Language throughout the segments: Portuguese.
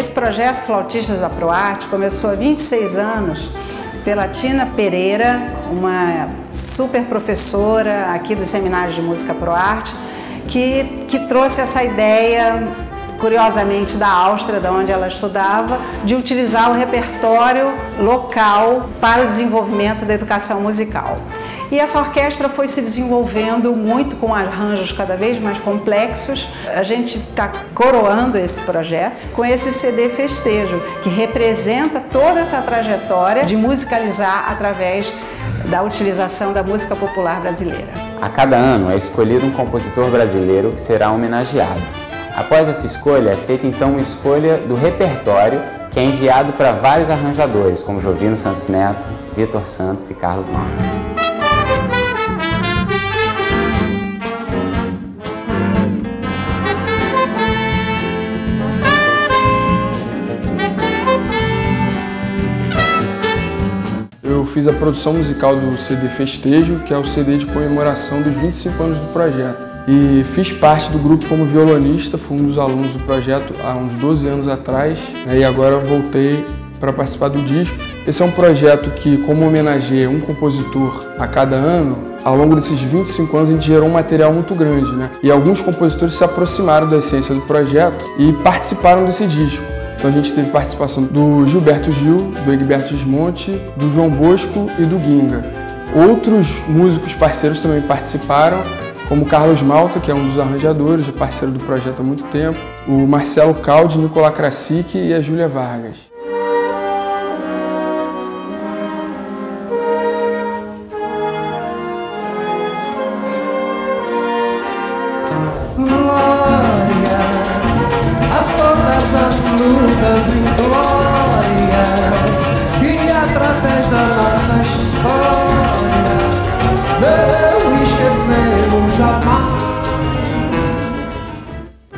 Esse projeto Flautistas da ProArte começou há 26 anos pela Tina Pereira, uma super professora aqui do Seminário de Música ProArte, que, que trouxe essa ideia, curiosamente, da Áustria, da onde ela estudava, de utilizar o repertório local para o desenvolvimento da educação musical. E essa orquestra foi se desenvolvendo muito com arranjos cada vez mais complexos. A gente está coroando esse projeto com esse CD Festejo, que representa toda essa trajetória de musicalizar através da utilização da música popular brasileira. A cada ano é escolhido um compositor brasileiro que será homenageado. Após essa escolha, é feita então uma escolha do repertório que é enviado para vários arranjadores, como Jovino Santos Neto, Vitor Santos e Carlos Malta. eu fiz a produção musical do CD Festejo, que é o CD de comemoração dos 25 anos do projeto. E fiz parte do grupo como violonista, fui um dos alunos do projeto há uns 12 anos atrás, né, e agora voltei para participar do disco. Esse é um projeto que, como homenageia um compositor a cada ano, ao longo desses 25 anos a gente gerou um material muito grande, né? E alguns compositores se aproximaram da essência do projeto e participaram desse disco. Então a gente teve participação do Gilberto Gil, do Egberto Desmonte, do João Bosco e do Ginga. Outros músicos parceiros também participaram, como Carlos Malta, que é um dos arranjadores, é parceiro do projeto há muito tempo, o Marcelo Caldi, Nicolás Krasik e a Júlia Vargas. lutas inglórias e através da nossa história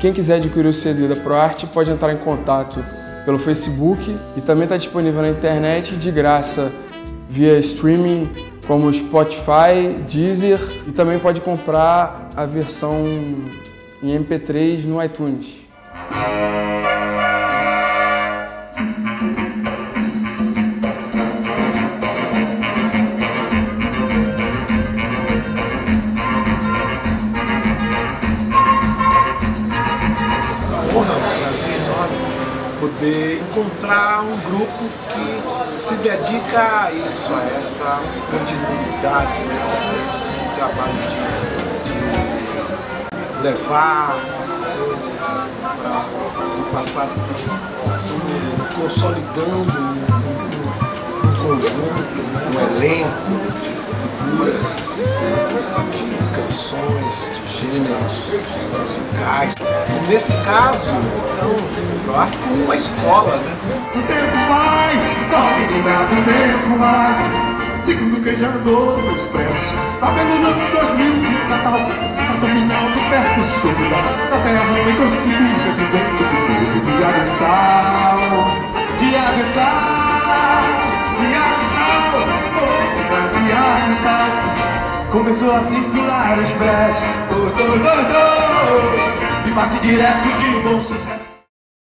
Quem quiser adquirir o CD da ProArte pode entrar em contato pelo Facebook e também está disponível na internet de graça via streaming como Spotify, Deezer e também pode comprar a versão em MP3 no iTunes. Poder encontrar um grupo que se dedica a isso, a essa continuidade, né? a esse trabalho de, de levar coisas pra, do passado consolidando um, um conjunto, né? um elenco de figuras, de canções, de gêneros musicais. E nesse caso, então, acho como uma escola, né? O tempo vai, corre do nada, o tempo vai. Segundo quem já andou no expresso, vendo no ano 2000 de Natal, estação final do percussor da, da terra bem consumida de vento do povo de Aguessal. De Aguessal, de Aguessal, oh, de Aguessal. Começou a circular o expresso, do, do, do, do, e bate direto de bom sucesso.